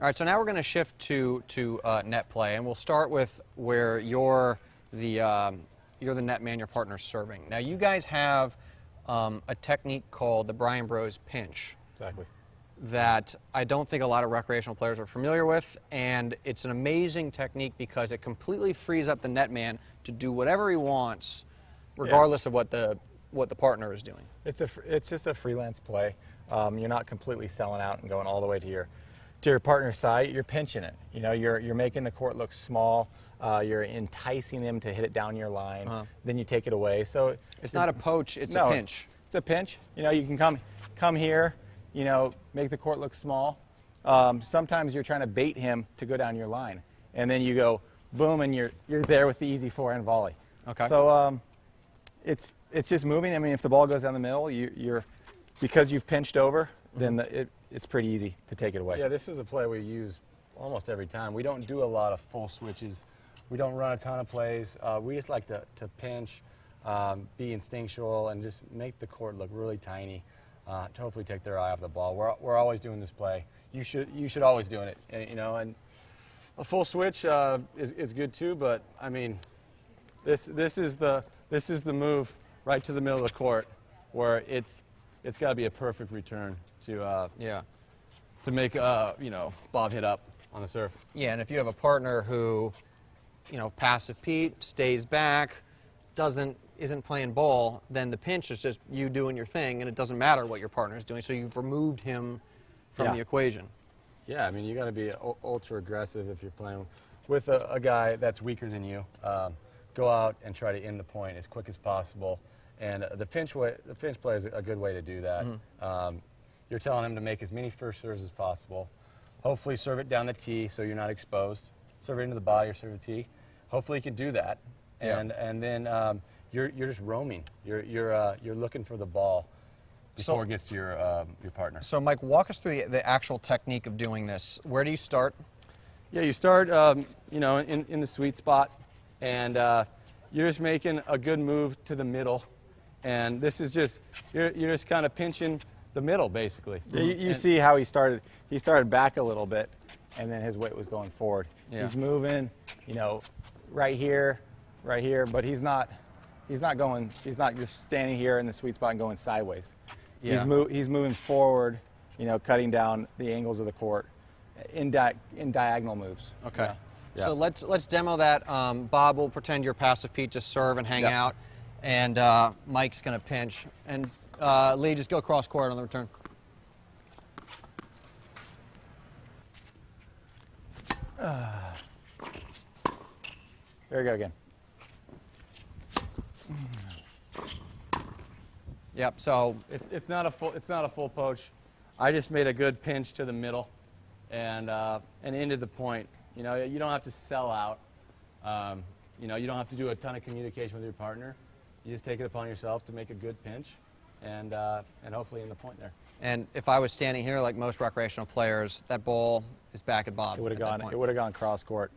All right, so now we're going to shift to to uh, net play, and we'll start with where you're the um, you're the net man, your partner's serving. Now, you guys have um, a technique called the Bryan Bros pinch Exactly. that I don't think a lot of recreational players are familiar with, and it's an amazing technique because it completely frees up the net man to do whatever he wants, regardless of what the what the partner is doing. It's a it's just a freelance play. Um, you're not completely selling out and going all the way to your to your partner's side. You're pinching it. You know, you're you're making the court look small. Uh, you're enticing them to hit it down your line. Uh-huh. Then you take it away. So It's not a poach; it's no, a pinch. It's a pinch. You know, you can come come here. You know, make the court look small. Um, sometimes you're trying to bait him to go down your line, and then you go boom, and you're you're there with the easy forehand volley. Okay. So um, it's it's just moving. I mean, if the ball goes down the middle, you, you're because you've pinched over, then the, it, it's pretty easy to take it away. Yeah, this is a play we use almost every time. We don't do a lot of full switches. We don't run a ton of plays. Uh, we just like to, to pinch, um, be instinctual, and just make the court look really tiny uh, to hopefully take their eye off the ball. We're, we're always doing this play. You should, you should always doing it, and, you know, and a full switch uh, is, is good too, but I mean, this, this, is the, this is the move right to the middle of the court where it's, it's got to be a perfect return to, uh, Yeah. to make uh, you know Bob hit up on the surf. Yeah, and if you have a partner who, you know, passive Pete, stays back, doesn't isn't playing ball, then the pinch is just you doing your thing, and it doesn't matter what your partner is doing. So you've removed him from Yeah. the equation. Yeah, I mean you got to be u- ultra aggressive if you're playing with a, a guy that's weaker than you. Um, go out and try to end the point as quick as possible. And uh, the pinch way, the pinch play is a good way to do that. Um, you're telling him to make as many first serves as possible. Hopefully, serve it down the tee so you're not exposed. Serve it into the body or serve the tee. Hopefully, you can do that. Yeah. And and then um, you're you're just roaming. You're you're uh, you're looking for the ball So- before it gets to your um, your partner. So Mike, walk us through the, the actual technique of doing this. Where do you start? Yeah, you start, um, you know, in, in the sweet spot, and uh, you're just making a good move to the middle, and this is just you're, you're just kind of pinching the middle, basically. Yeah, you, you see how he started. He started back a little bit, and then his weight was going forward. Yeah. He's moving, you know, right here, right here, but he's not. He's not going. He's not just standing here in the sweet spot and going sideways. Yeah. He's, mo- he's moving forward, you know, cutting down the angles of the court in, di- in diagonal moves. Okay. Yeah. Yeah. So let's let's demo that. Um, Bob will pretend you're passive Pete, just serve and hang Yeah. out, and uh, Mike's gonna pinch. And uh, Lee, just go cross court on the return. There you go again. Yep. So It's, it's not a full it's not a full poach. I just made a good pinch to the middle, and uh, and ended the point. You know, you don't have to sell out. Um, you know, you don't have to do a ton of communication with your partner. You just take it upon yourself to make a good pinch, and uh, and hopefully in the point there. And if I was standing here, like most recreational players, that ball is back at Bob. It would have gone. It would have gone cross court.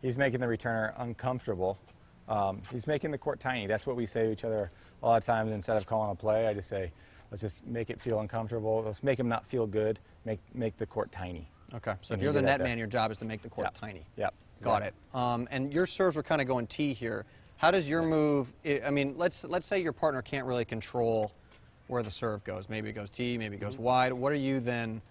He's making the returner uncomfortable. Um, he's making the court tiny. That's what we say to each other a lot of times. Instead of calling a play, I just say, "Let's just make it feel uncomfortable. Let's make him not feel good. Make make the court tiny." Okay. So if And you you're the net man, your job is to make the court tiny. Yep. Got Yeah. it. Um, and your serves were kind of going T here. How does your move? I mean, let's let's say your partner can't really control where the serve goes. Maybe it goes T, maybe it goes Mm-hmm. wide. What are you then?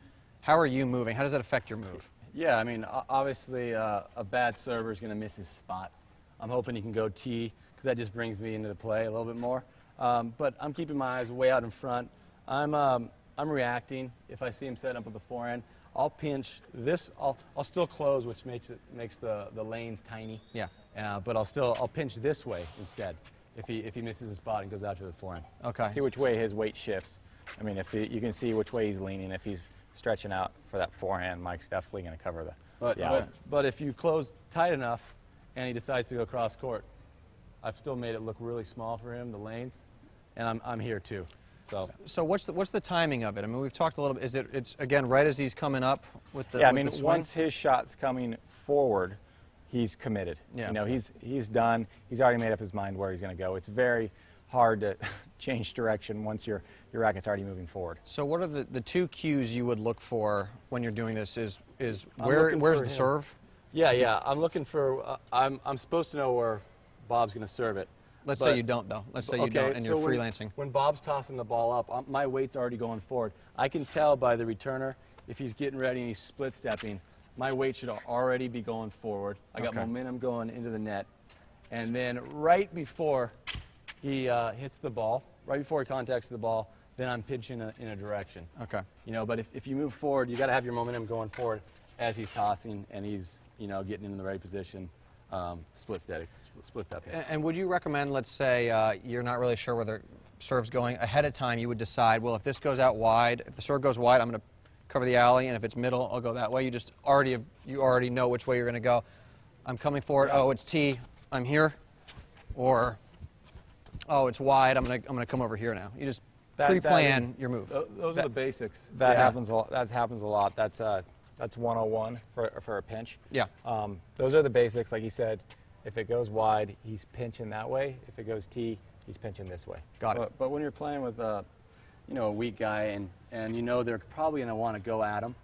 How are you moving? How does that affect your move? Yeah, I mean, obviously, uh, a bad server is going to miss his spot. I'm hoping he can go T because that just brings me into the play a little bit more. Um, but I'm keeping my eyes way out in front. I'm, um, I'm reacting. If I see him set up with the forehand, I'll pinch this. I'll, I'll still close, which makes it makes the, the lanes tiny. Yeah. Uh, but I'll still I'll pinch this way instead. If he if he misses a spot and goes out to the forehand. Okay. See which way his weight shifts. I mean, if he, you can see which way he's leaning. If he's stretching out for that forehand, Mike's definitely going to cover the. But, yeah. but, but if you close tight enough and he decides to go cross court, I've still made it look really small for him, the lanes, and I'm, I'm here too. So So what's the what's the timing of it? I mean, we've talked a little bit. Is it it's again right as he's coming up with the yeah, I mean, the once his shot's coming forward, he's committed. Yeah. You know, he's he's done. He's already made up his mind where he's going to go. It's very hard to change direction once your, your racket's already moving forward. So what are the, the two cues you would look for when you're doing this? Is is I'm where where's the him. serve? Yeah, yeah. I'm looking for. Uh, I'm I'm supposed to know where Bob's going to serve it. Let's But- say you don't though. Let's say you okay, don't, and you're so when- freelancing. When Bob's tossing the ball up, um, my weight's already going forward. I can tell by the returner if he's getting ready and he's split stepping. My weight should already be going forward. I got Okay. momentum going into the net, and then right before he uh, hits the ball, right before he contacts the ball, then I'm pitching a, in a direction. Okay. You know, but if, if you move forward, you got to have your momentum going forward as he's tossing and he's you know getting in the right position, um, split static, split stepping. A- And would you recommend, let's say, uh, you're not really sure whether serve's going ahead of time, you would decide, well, if this goes out wide, if the serve goes wide, I'm going to cover the alley, and if it's middle, I'll go that way. You just already have, you already know which way you're going to go. I'm coming forward. Oh, it's T. I'm here, or oh, it's wide. I'm going to I'm going to come over here now. You just That- that pre-plan is- your move. Tho- Those are That- the basics. That Yeah. happens a lot. That happens a lot. That's uh, that's 101 for, for a pinch. Yeah. Um, those are the basics. Like he said, if it goes wide, he's pinching that way. If it goes T, he's pinching this way. Got it. But, but when you're playing with a, you know, a weak guy and, and you know they're probably going to want to go at him,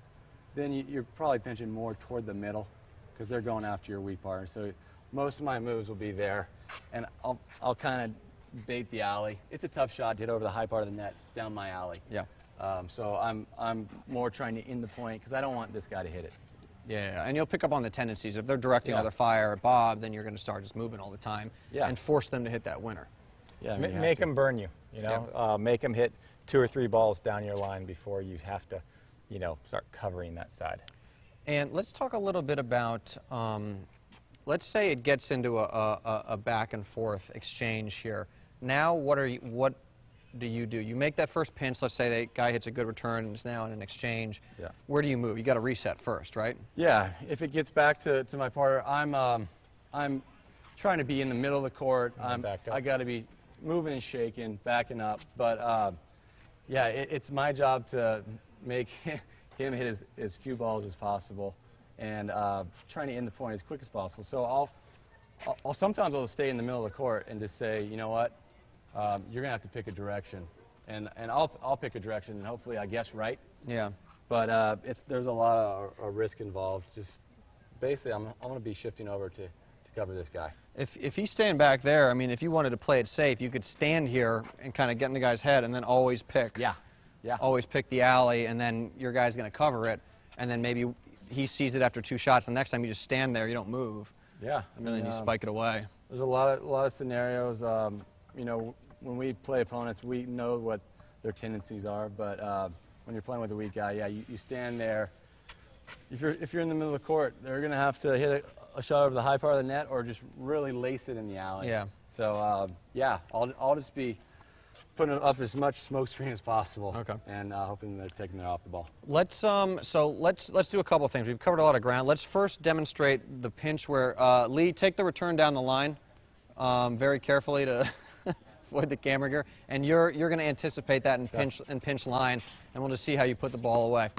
then you, you're probably pinching more toward the middle because they're going after your weak partner. So most of my moves will be there, and I'll, I'll kind of bait the alley. It's a tough shot to hit over the high part of the net down my alley. Yeah. Um, so I'm, I'm more trying to end the point because I don't want this guy to hit it. Yeah, and you'll pick up on the tendencies. If they're directing all their fire at Bob, then you're going to start just moving all the time Yeah. and force them to hit that winner. Yeah, I mean, make them burn you. You know, uh, make them hit two or three balls down your line before you have to, you know, start covering that side. And let's talk a little bit about, um, let's say it gets into a, a, a back and forth exchange here. Now, what are you, what do you do? You make that first pinch. Let's say the guy hits a good return and it's now in an exchange. Yeah. Where do you move? You got to reset first, right? Yeah, if it gets back to, to my partner, I'm um, I'm trying to be in the middle of the court. I'm, back up. I got to be moving and shaking, backing up. But uh, yeah, it, it's my job to make him hit as, as few balls as possible, and uh, trying to end the point as quick as possible. So I'll, I'll, I'll sometimes I'll stay in the middle of the court and just say, you know what, um, you're gonna have to pick a direction, and and I'll I'll pick a direction, and hopefully I guess right. Yeah. But uh, it, there's a lot of uh, risk involved. Just basically, I'm, I'm going to be shifting over to, to cover this guy. If, if he's staying back there, I mean, if you wanted to play it safe, you could stand here and kind of get in the guy's head and then always pick. Yeah, yeah. always pick the alley, and then your guy's going to cover it, and then maybe he sees it after two shots. The next time you just stand there, you don't move, yeah. and then you um, spike it away. There's a lot of a lot of scenarios. Um, you know, when we play opponents, we know what their tendencies are. But uh, when you're playing with a weak guy, yeah, you, you stand there. If you're if you're in the middle of the court, they're going to have to hit a, a shot over the high part of the net, or just really lace it in the alley. Yeah. So um, yeah, I'll I'll just be putting up as much smoke screen as possible. Okay. And uh, hoping they're taking it off the ball. Let's um. So let's let's do a couple things. We've covered a lot of ground. Let's first demonstrate the pinch where uh, Lee take the return down the line, um, very carefully to avoid the camera gear, and you're you're going to anticipate that and pinch and pinch line, and we'll just see how you put the ball away.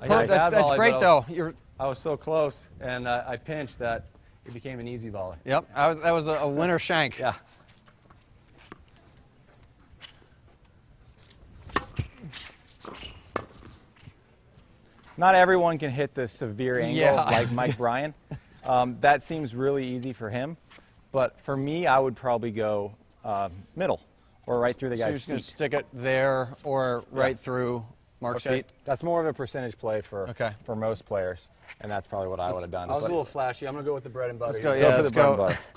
That's that's great though. You're I was so close, and uh, I pinched that it became an easy volley. yep. That was that was a, a winner shank. Yeah. Not everyone can hit the severe angle Yeah. like Mike Bryan. Um, that seems really easy for him, but for me, I would probably go uh, middle or right through the So you're just going to feet. stick it there or right through Mark's Okay. feet. That's more of a percentage play for Okay. for most players, and that's probably what I would have done. I was a little flashy. I'm gonna go with the bread and butter. Let's go, here. yeah. for let's the bread and go. butter.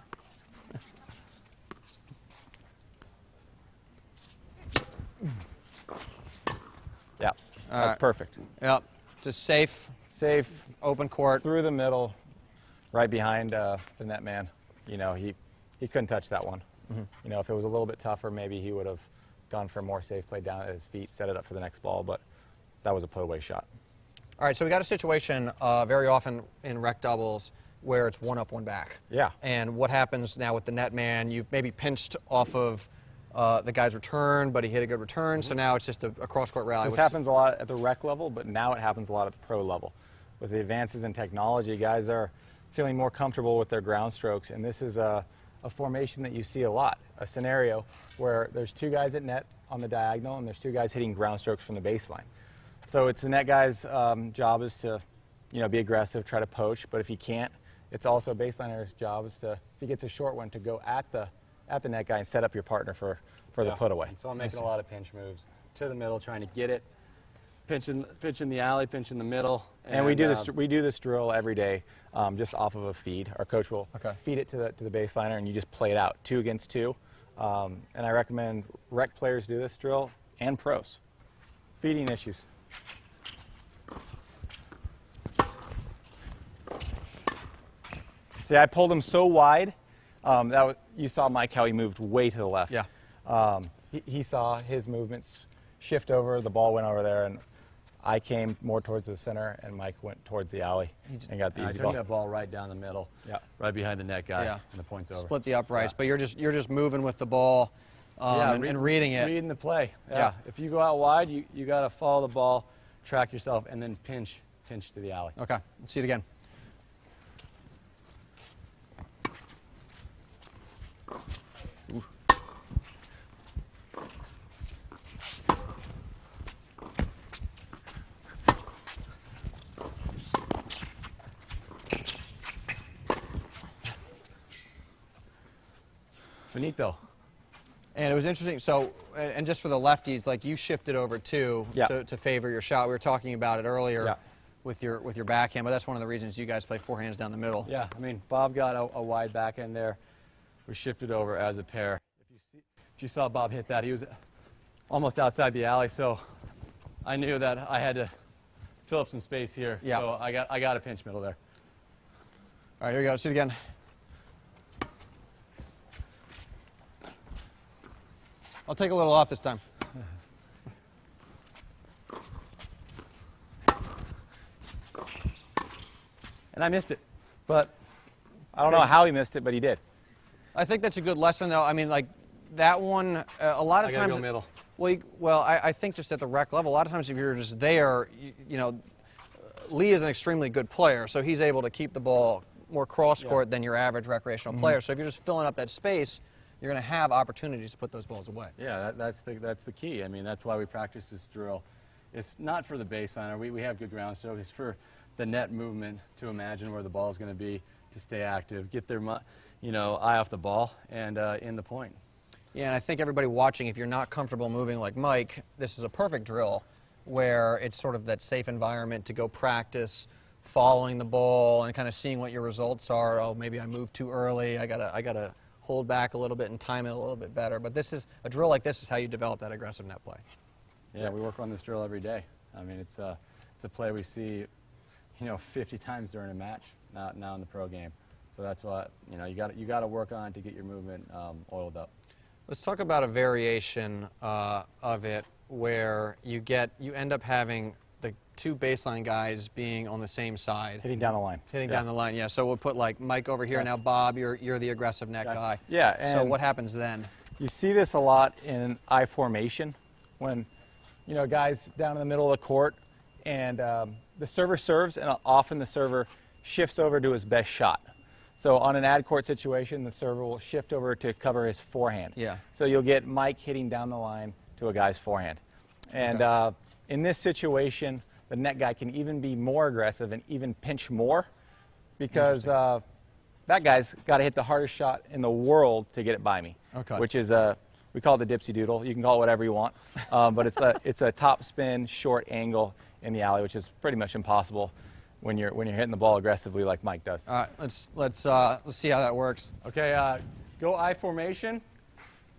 Yeah, All that's right. perfect. Yep. Just safe, Safe open court. through the middle, right behind uh, the net man. You know, he he couldn't touch that one. Mm-hmm. You know, if it was a little bit tougher, maybe he would have gone for a more safe play down at his feet, set it up for the next ball. But that was a put away shot. All right, so we got a situation uh, very often in rec doubles where it's one up, one back. Yeah. And what happens now with the net man? You've maybe pinched off of uh, the guy's return, but he hit a good return. So now it's just a, a cross-court rally. This happens a lot at the rec level, but now it happens a lot at the pro level. With the advances in technology, guys are feeling more comfortable with their ground strokes, and this is a, a formation that you see a lot. A scenario where there's two guys at net on the diagonal, and there's two guys hitting ground strokes from the baseline. So it's the net guy's um, job is to, you know, be aggressive, try to poach. But if he can't, it's also baseliner's job is to, if he gets a short one, to go at the at the net guy and set up your partner for for the Yeah. put away. So I'm making a lot of pinch moves to the middle, trying to get it, pinch in, the alley, pinch in the middle. And, we do this um, we do this drill every day, um, just off of a feed. Our coach will Okay. feed it to the to the baseliner, and you just play it out, two against two. Um, and I recommend rec players do this drill and pros. Feeding issues. See, I pulled him so wide. Um, that was, you saw Mike how he moved way to the left. Yeah. Um, he, he saw his movements shift over. The ball went over there, and I came more towards the center, and Mike went towards the alley and got the and I easy took ball. that ball right down the middle, Yeah. right behind the net guy, Yeah. and the point's over. split the uprights, Yeah. but you're just you're just moving with the ball um, yeah, and, read- and reading it. Reading the play. Yeah. Yeah. If you go out wide, you, you got to follow the ball, track yourself, and then pinch, pinch to the alley. Okay, let's see it again. Finito. And it was interesting. So, and just for the lefties, like you shifted over too Yeah. to, to favor your shot. We were talking about it earlier Yeah. with your with your backhand, but that's one of the reasons you guys play four hands down the middle. Yeah, I mean, Bob got a, a wide back end there. We shifted over as a pair. If you, see, if you saw Bob hit that, he was almost outside the alley, so I knew that I had to fill up some space here. Yeah. So I got, I got a pinch middle there. All right, here we go. It again. I'll take a little off this time. And I missed it. But I don't know how he missed it, but he did. I think that's a good lesson, though. I mean, like that one. Uh, a lot of I gotta times. go middle. Well, you, well, I, I think just at the rec level, a lot of times if you're just there, you, you know, Lee is an extremely good player, so he's able to keep the ball more cross court than your average recreational player. So if you're just filling up that space, you're going to have opportunities to put those balls away. Yeah, that, that's, the, that's the key. I mean, that's why we practice this drill. It's not for the baseliner. We, we have good ground stroke. It's for the net movement to imagine where the ball is going to be, to stay active, get their you know, eye off the ball, and uh, in the point. Yeah, and I think everybody watching, if you're not comfortable moving like Mike, this is a perfect drill where it's sort of that safe environment to go practice following the ball and kind of seeing what your results are. Oh, maybe I moved too early. I gotta, I gotta hold back a little bit and time it a little bit better. But this is a drill like this is how you develop that aggressive net play. Yeah, we work on this drill every day. I mean, it's a, it's a play we see, you know, 50 times during a match now, now in the pro game. So that's what, you know, you got you got to work on to get your movement um, oiled up. Let's talk about a variation uh, of it where you get, you end up having the two baseline guys being on the same side. Hitting down the line. Hitting Yeah. down the line, yeah. So we'll put like Mike over here. Now, Bob, you're you're the aggressive net guy. Yeah, So what happens then? You see this a lot in I formation when, you know, guys down in the middle of the court and um, the server serves and often the server shifts over to his best shot. So on an ad court situation, the server will shift over to cover his forehand. Yeah. So you'll get Mike hitting down the line to a guy's forehand. And Okay. uh, in this situation, the net guy can even be more aggressive and even pinch more because uh, that guy's got to hit the hardest shot in the world to get it by me. Okay. Which is a, we call it the dipsy doodle. You can call it whatever you want, um, but it's a it's a top spin, short angle in the alley, which is pretty much impossible when you're when you're hitting the ball aggressively like Mike does. All right, let's let's uh, let's see how that works. Okay, uh, go I formation.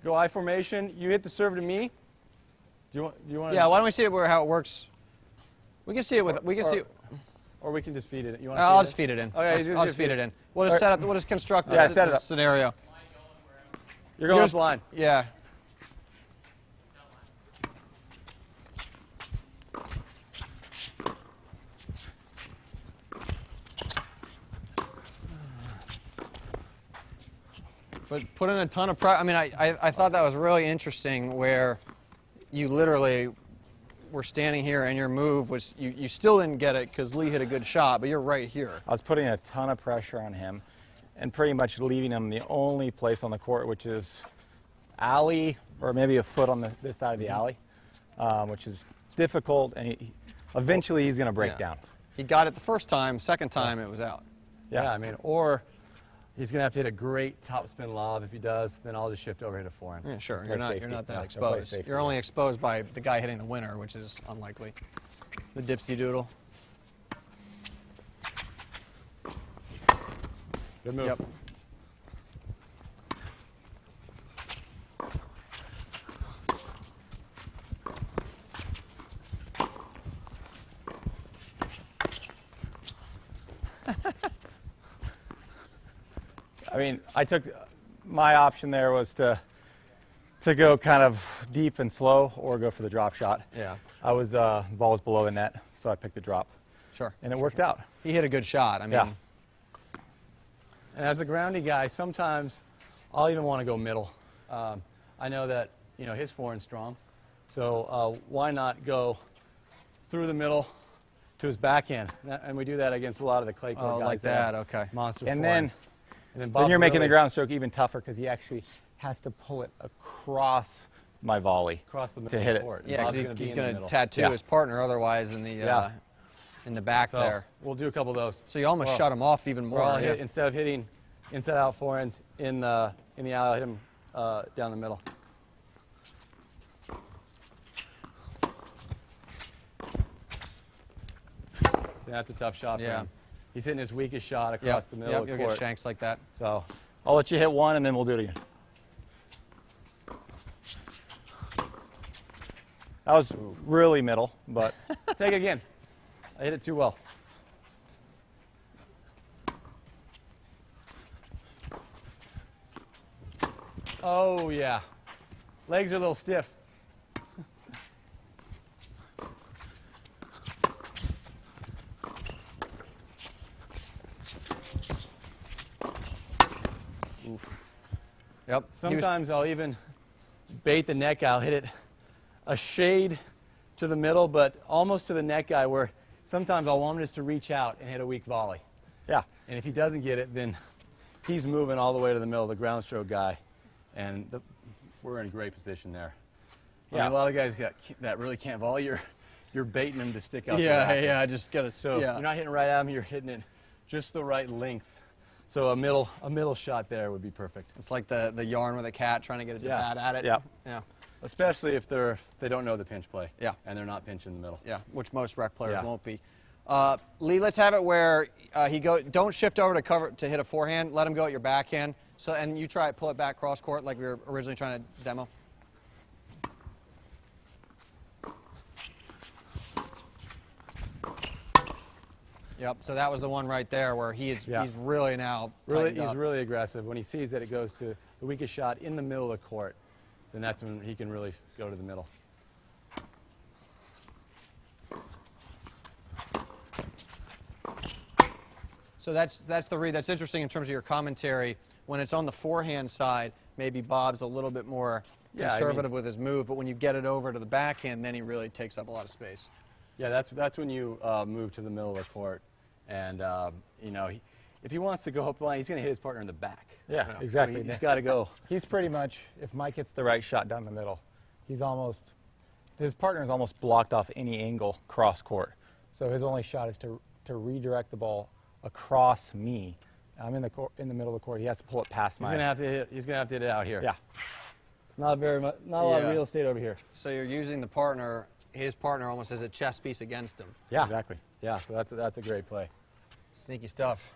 Go I formation. You hit the serve to me. Do you want? Do you want? Yeah, why don't we see it where how it works? We can see it with we can Or- see. It. Or we can just feed it. You want? Uh, I'll just feed it in. Okay, I'll, just- I'll just feed feed it it. in. We'll just Or- set up. We'll just construct Yeah, this, set it up. scenario. You're going offline. Yeah. But put in a ton of pressure. I mean, I, I, I thought that was really interesting where you literally were standing here and your move was, you, you still didn't get it because Lee hit a good shot, but you're right here. I was putting a ton of pressure on him and pretty much leaving him the only place on the court, which is alley or maybe a foot on the, this side of the alley, um, which is difficult. And he, eventually he's going to break Yeah. down. He got it the first time, second time it was out. Yeah, I mean, or he's going to have to hit a great topspin lob. If he does, then I'll just shift over here to forehand. Yeah, sure. Play You're not, safety. you're not that Yeah, exposed. safety, You're yeah. only exposed by the guy hitting the winner, which is unlikely. The dipsy doodle. Good move. Yep. I mean, I took my option there was to to go kind of deep and slow or go for the drop shot. Yeah, I was uh, ball was below the net, so I picked the drop, sure. and it worked out. He hit a good shot. I mean, Yeah. And as a groundy guy, sometimes I'll even want to go middle. Um, I know that you know his forehand's strong, so uh, why not go through the middle to his backhand? And And we do that against a lot of the clay court Oh, guys. like that, okay. Monster And then-. And then, Then you're making the ground stroke even tougher because he actually has to pull it across my volley across the middle to hit of the it. court. yeah, Bob's gonna he's going to tattoo Yeah. his partner otherwise in the uh, Yeah. in the back So there. we'll do a couple of those. So you almost Well, shut him off even more. I'll yeah. hit, instead of hitting inside out forehands in the in the alley, I'll hit him uh, down the middle. See, that's a tough shot for Yeah. He's hitting his weakest shot Yep, across the middle yep, of the you'll court. get shanks like that. So I'll let you hit one, and then we'll do it again. That was really middle, but take it again. I hit it too well. Oh yeah, legs are a little stiff. Yep. Sometimes I'll even bait the neck guy. I'll hit it a shade to the middle, but almost to the neck guy where sometimes I'll want him just to reach out and hit a weak volley. yeah. And if he doesn't get it, then he's moving all the way to the middle, the ground stroke guy. And the, we're in a great position there. I mean, Yeah. a lot of guys got, that really can't volley. You're, you're baiting them to stick out. yeah, yeah, yeah, I just got to. So yeah. you're not hitting right at him. You're hitting it just the right length. So a middle, a middle shot there would be perfect. It's like the, the yarn with a cat trying to get it to Yeah. bat at it. Yeah. Yeah. Especially if they're they don't know the pinch play. Yeah. And they're not pinching the middle. Yeah, which most rec players Yeah. won't be. Uh, Lee, let's have it where uh, he go. Don't shift over to cover to hit a forehand. Let him go at your backhand. So and you try to pull it back cross court like we were originally trying to demo. Yep. So that was the one right there where he is. Yeah. He's really now. Really, he's up. really aggressive. When he sees that it goes to the weakest shot in the middle of the court, then that's when he can really go to the middle. So that's that's the read. That's interesting in terms of your commentary. When it's on the forehand side, maybe Bob's a little bit more Yeah, I mean- conservative with his move, but when you get it over to the backhand, then he really takes up a lot of space. Yeah, that's that's when you uh, move to the middle of the court, and um, you know, he, if he wants to go up the line, he's going to hit his partner in the back. Yeah, Yeah. So exactly. he, has got to go. He's pretty much, if Mike hits the right shot down the middle, he's almost, his partner is almost blocked off any angle cross court. So his only shot is to, to redirect the ball across me. I'm in the court, in the middle of the court. He has to pull it past He's my. going to have to hit. He's going to have to hit it out here. Yeah. Not very much. Not a lot of real estate over here. So you're using the partner, his partner, almost as a chess piece against him. Yeah. Exactly. Yeah. So that's a, that's a great play. Sneaky stuff.